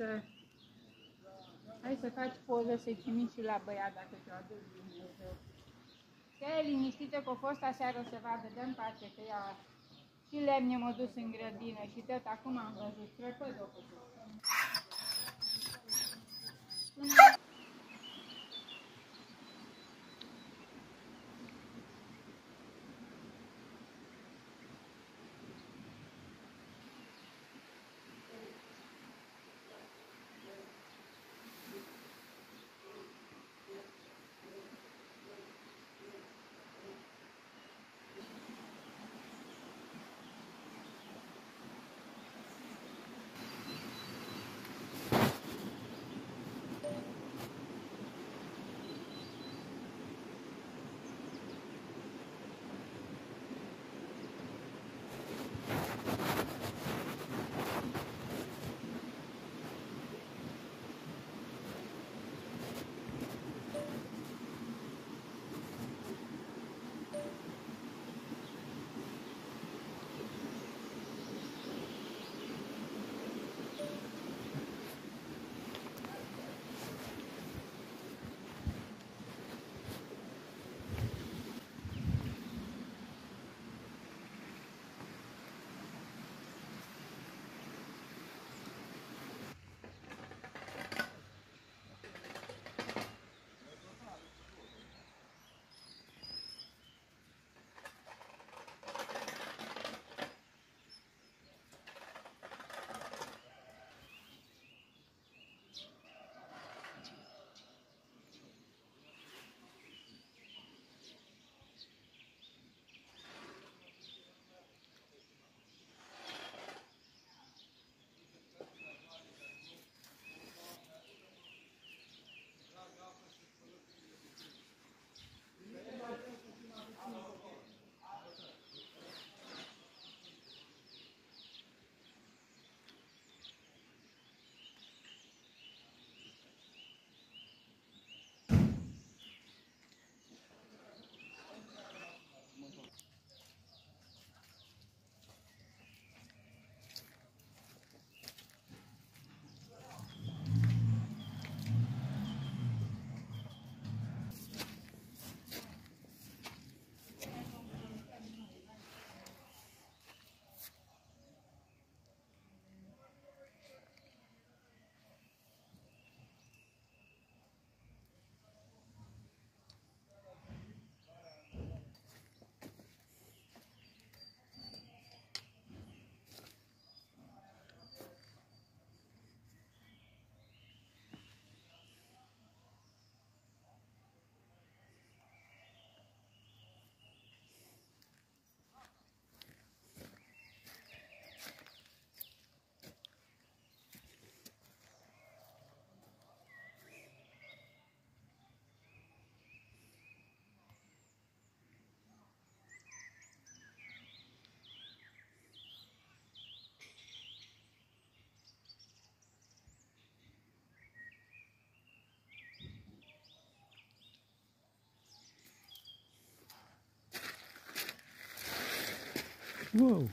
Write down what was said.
să... Hai să faci poză să-i trimiți și la băiat dacă te-o aduci Dumnezeu. Stai liniștită că a fost aseară să vadă, dă-mi pace că ea și lemne m-a dus în grădină și tot acum am văzut, crăpăd-o făcut. Whoa.